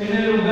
en el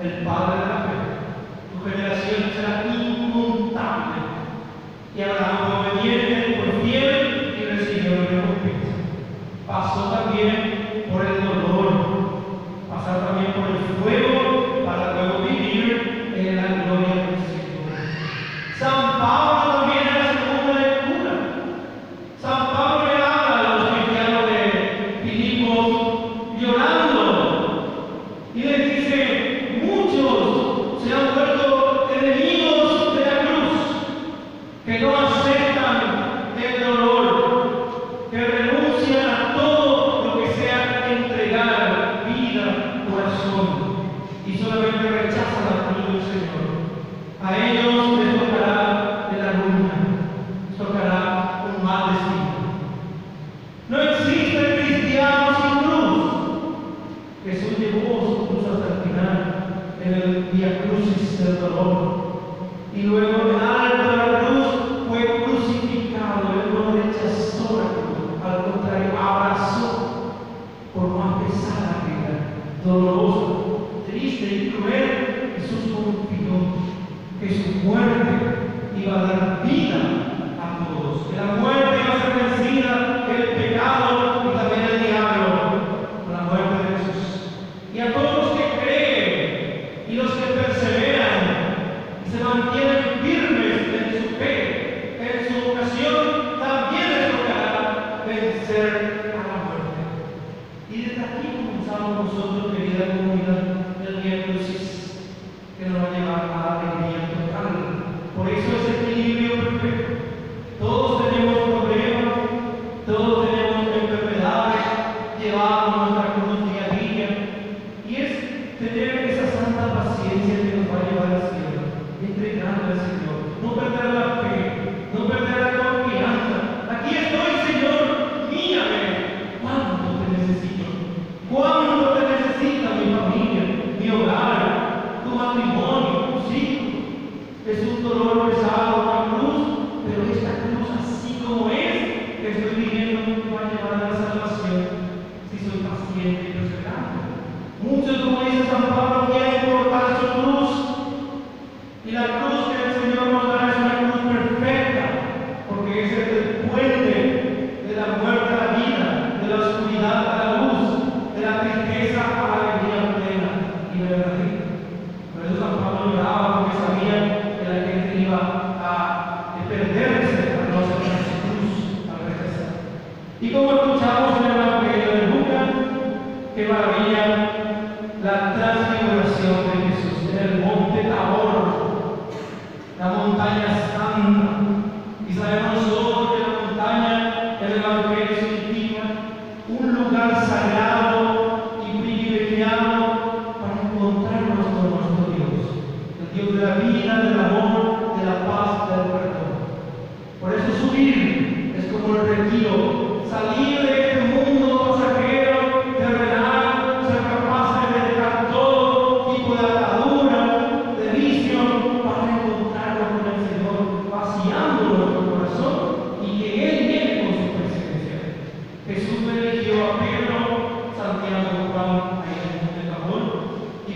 el padre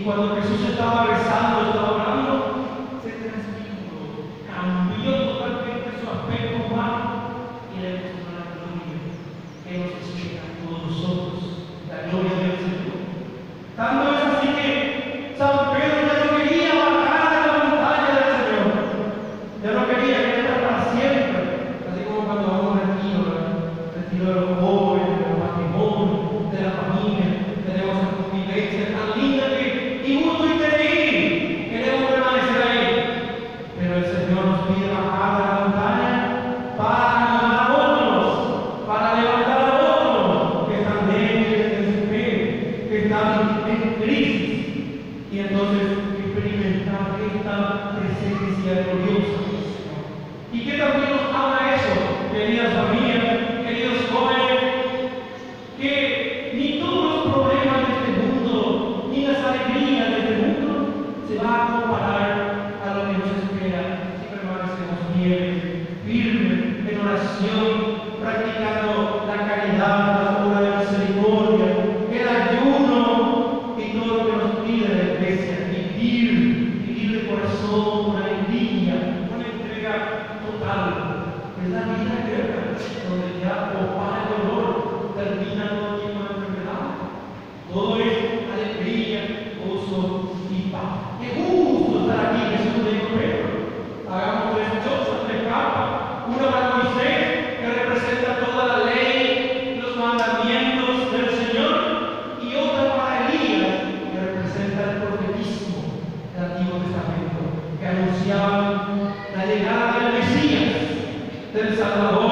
cuando Jesús estaba la llegada del Mesías, del Salvador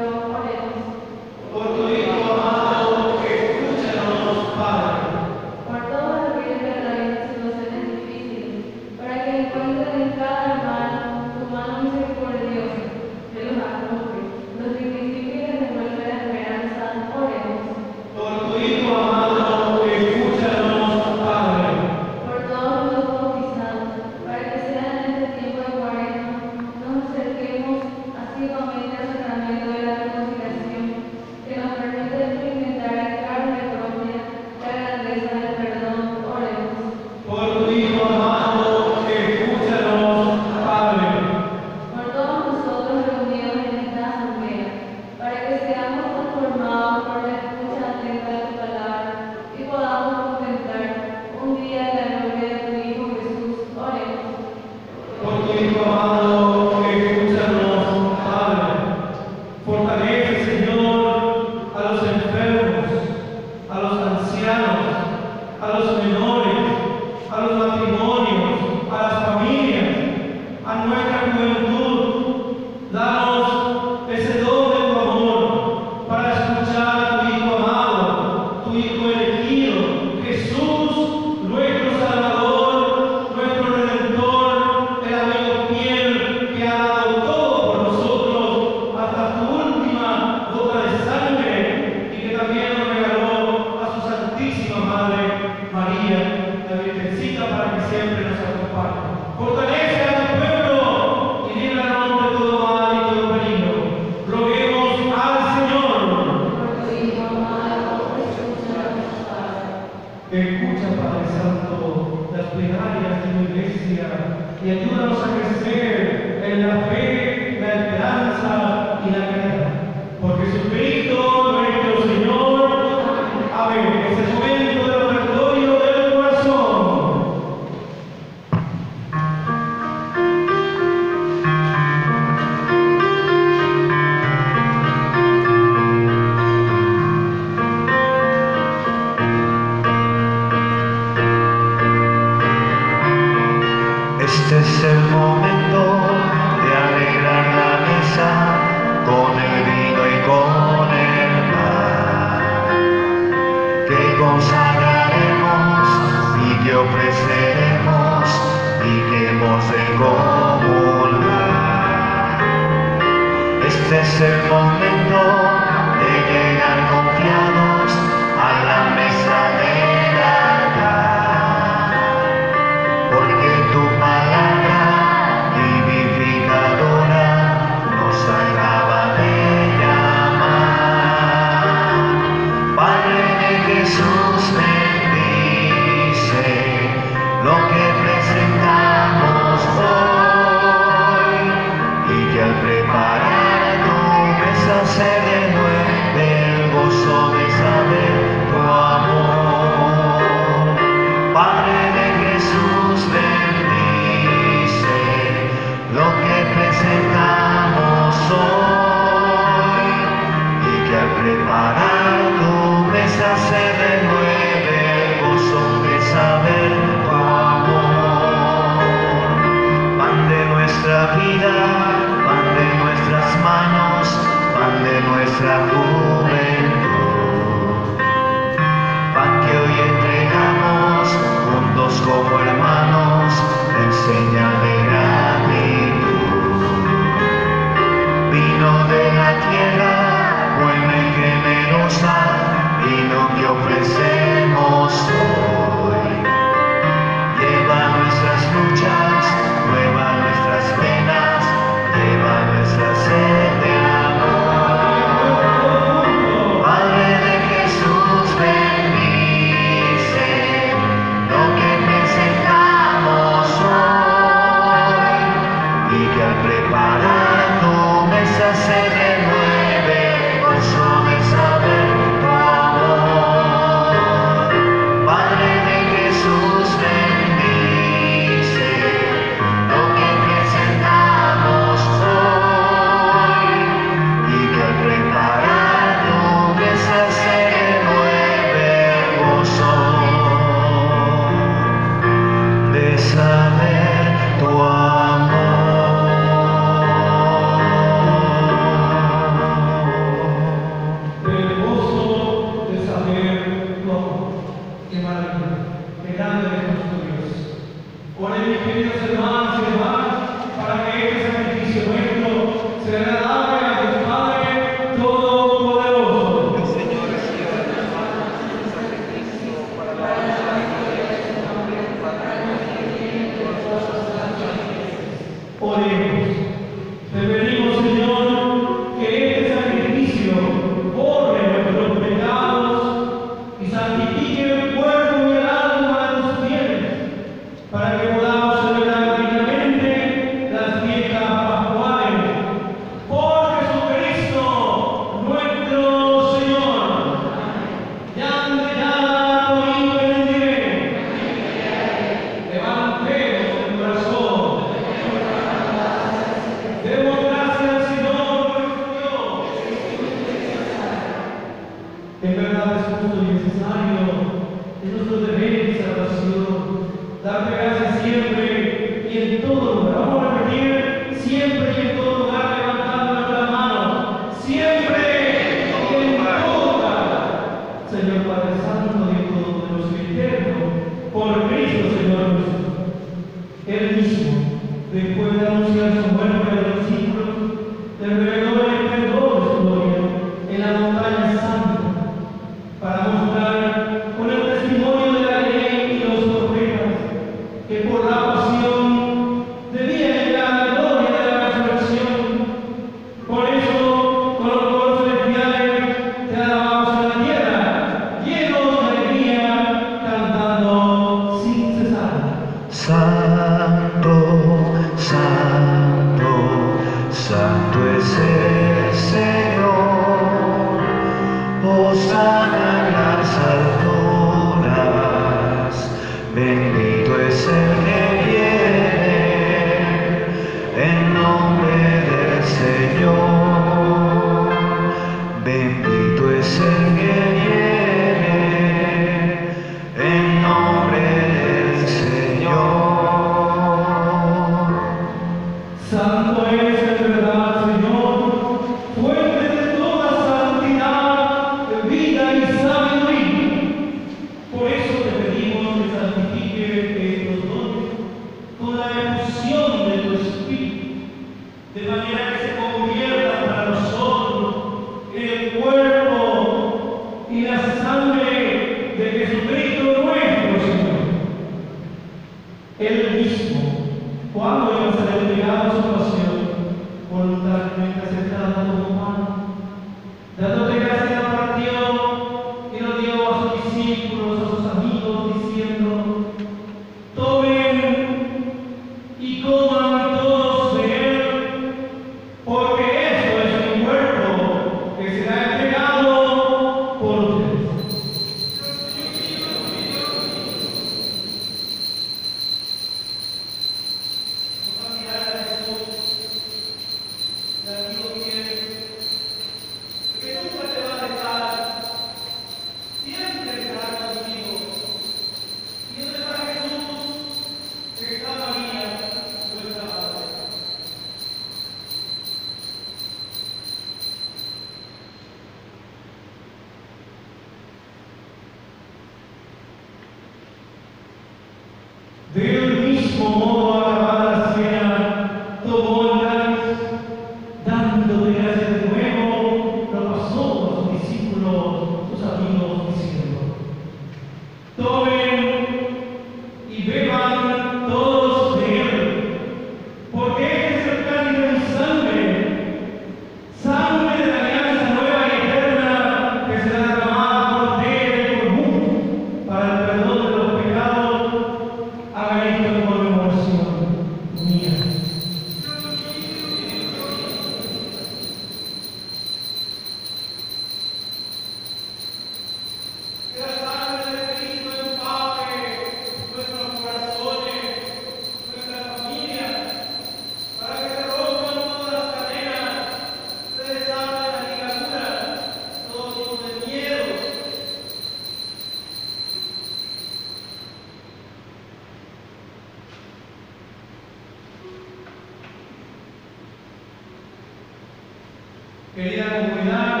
Querida comunidad,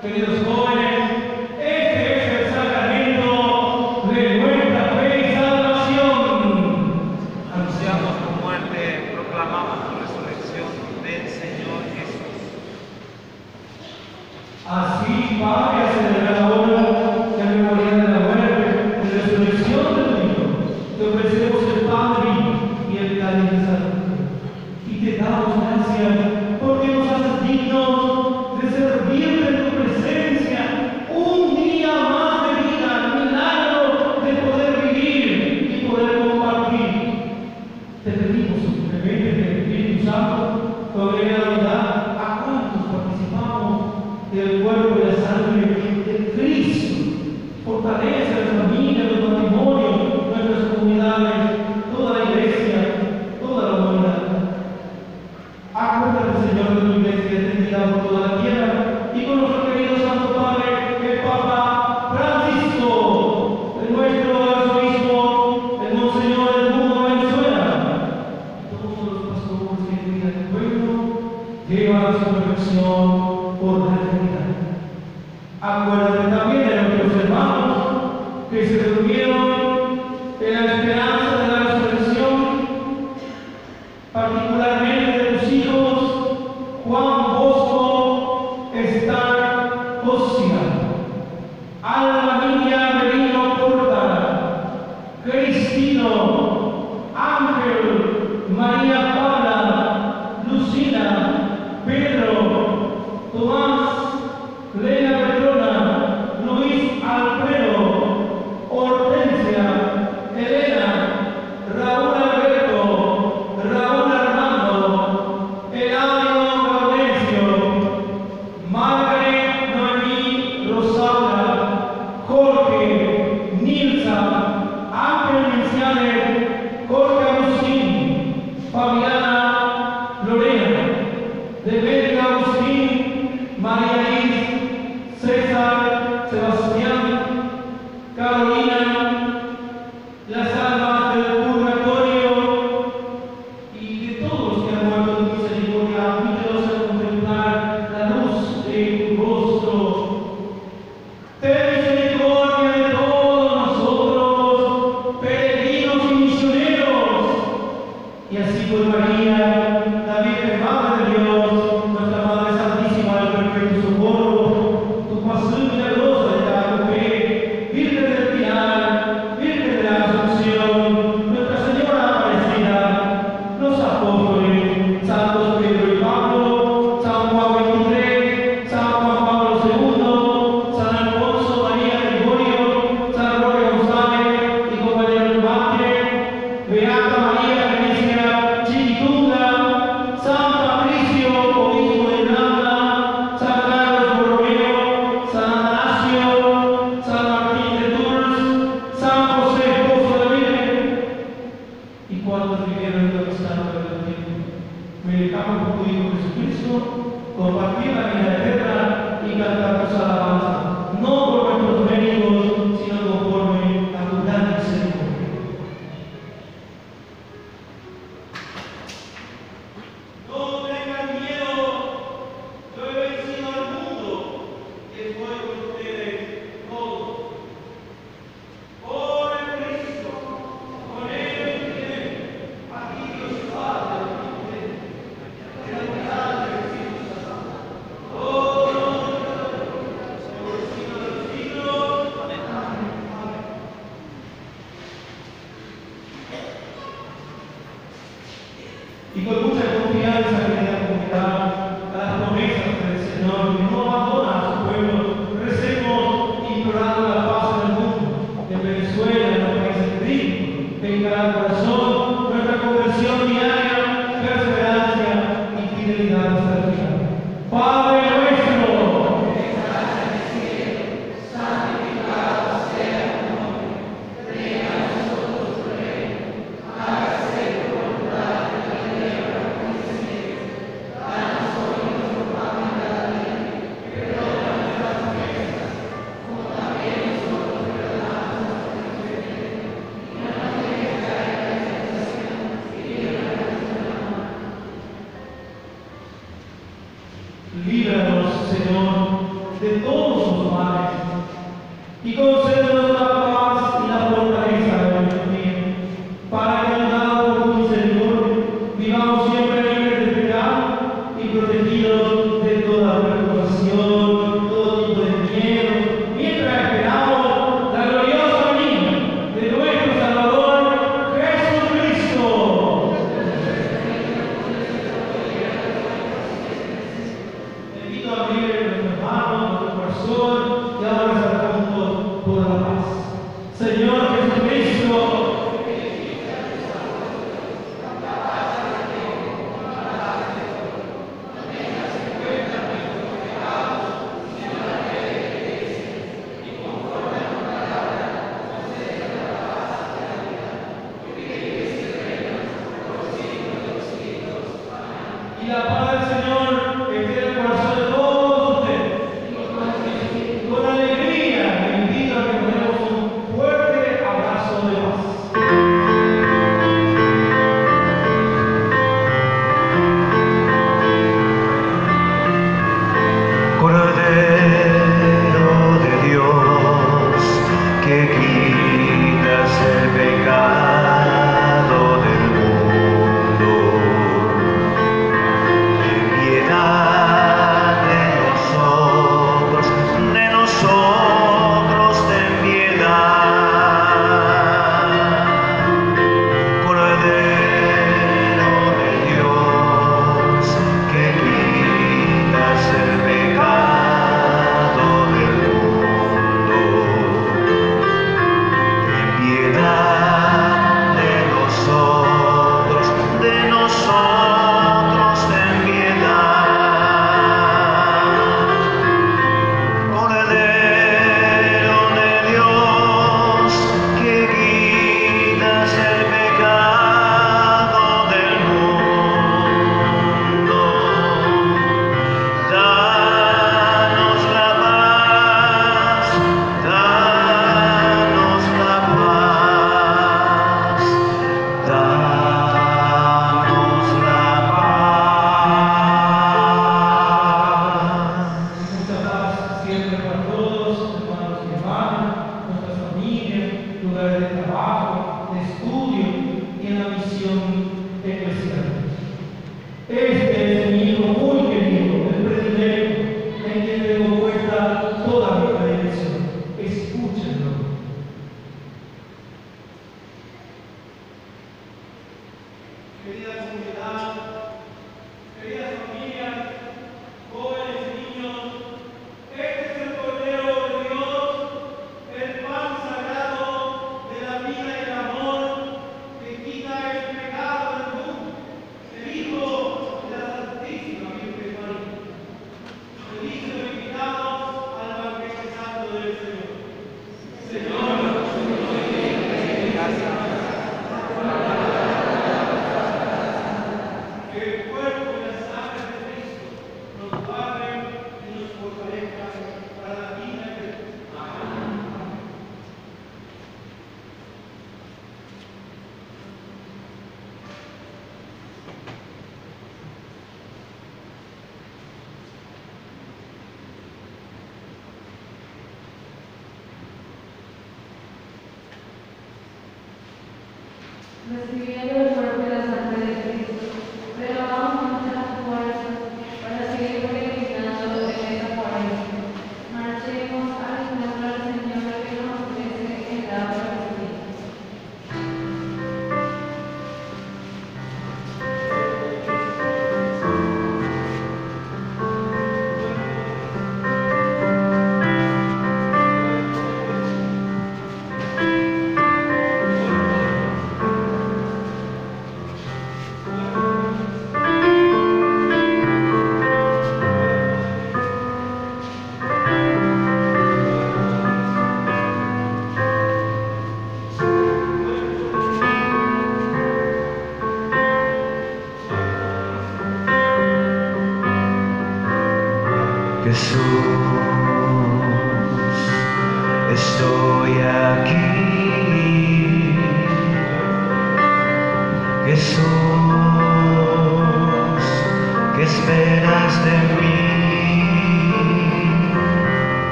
queridos jóvenes, Señor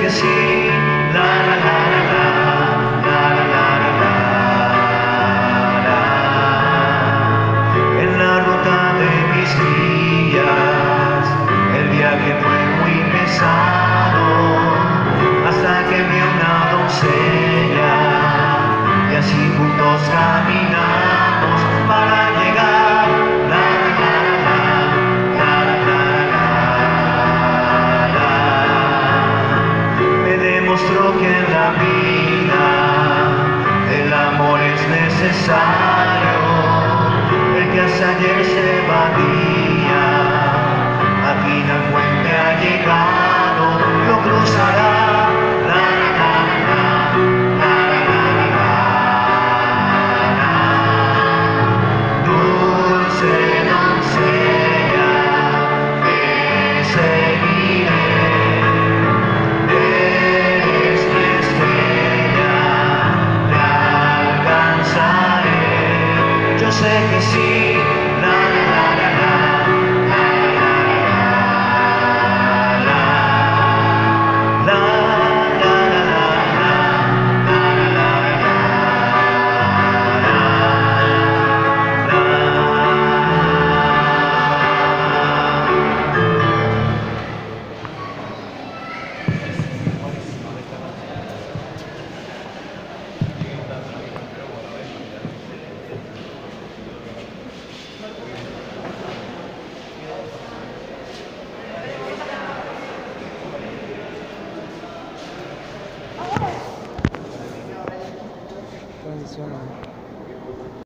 que sí, la la la la la, la la la la En la ruta de mis días, el viaje fue muy pesado, hasta que vi una doncella y así juntos caminamos.